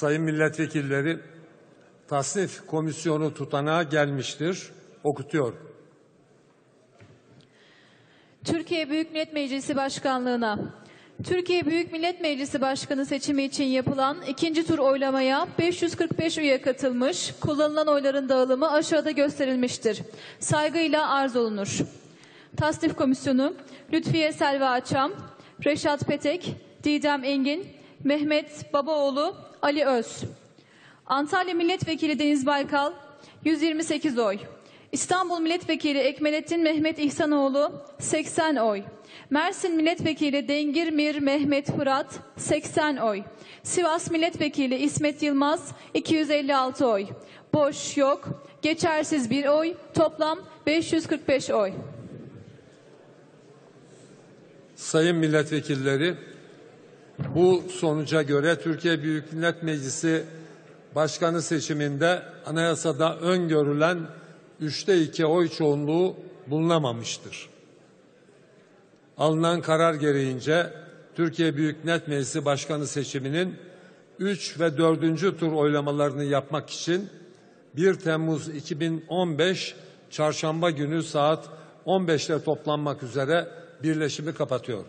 Sayın milletvekilleri, tasnif komisyonu tutanağı gelmiştir. Okutuyor. Türkiye Büyük Millet Meclisi Başkanlığına Türkiye Büyük Millet Meclisi Başkanı seçimi için yapılan ikinci tur oylamaya 545 üye katılmış, kullanılan oyların dağılımı aşağıda gösterilmiştir. Saygıyla arz olunur. Tasnif Komisyonu Lütfiye Selva Açam, Reşat Petek, Didem Engin, Mehmet Babaoğlu, Ali Öz. Antalya Milletvekili Deniz Baykal 128 oy. İstanbul Milletvekili Ekmelettin Mehmet İhsanoğlu 80 oy. Mersin Milletvekili Dengirmir Mehmet Fırat 80 oy. Sivas Milletvekili İsmet Yılmaz 256 oy. Boş yok. Geçersiz bir oy. Toplam 545 oy. Sayın milletvekilleri, bu sonuca göre Türkiye Büyük Millet Meclisi Başkanı seçiminde anayasada öngörülen üçte iki oy çoğunluğu bulunamamıştır. Alınan karar gereğince Türkiye Büyük Millet Meclisi Başkanı seçiminin 3 ve 4. tur oylamalarını yapmak için 1 Temmuz 2015 Çarşamba günü saat 15'te toplanmak üzere birleşimi kapatıyor.